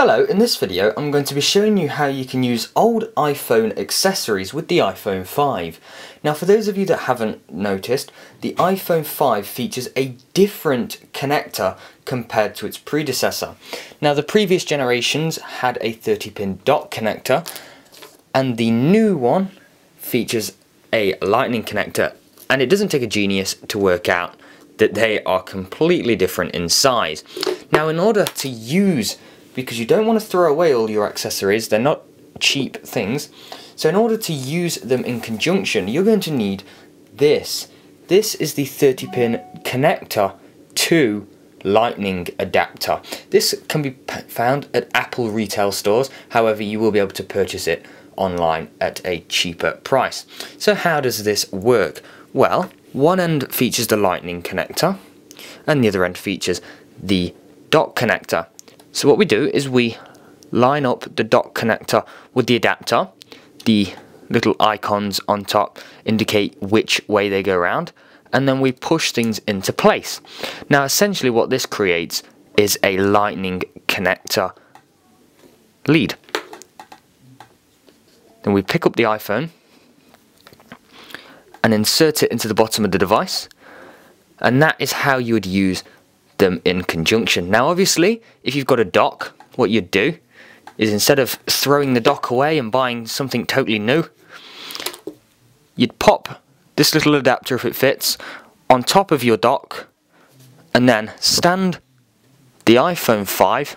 Hello, in this video I'm going to be showing you how you can use old iPhone accessories with the iPhone 5. Now for those of you that haven't noticed, the iPhone 5 features a different connector compared to its predecessor. Now the previous generations had a 30 pin dock connector and the new one features a lightning connector and it doesn't take a genius to work out that they are completely different in size. Now in order to use because you don't want to throw away all your accessories, they're not cheap things. So in order to use them in conjunction, you're going to need this. This is the 30 pin connector to lightning adapter. This can be found at Apple retail stores, however you will be able to purchase it online at a cheaper price. So how does this work? Well, one end features the lightning connector and the other end features the dock connector. So what we do is we line up the dock connector with the adapter. The little icons on top indicate which way they go around and then we push things into place. Now essentially what this creates is a lightning connector lead. Then we pick up the iPhone and insert it into the bottom of the device and that is how you would use them in conjunction. Now obviously, if you've got a dock, what you'd do is instead of throwing the dock away and buying something totally new, you'd pop this little adapter if it fits on top of your dock and then stand the iPhone 5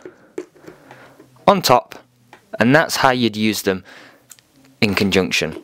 on top and that's how you'd use them in conjunction.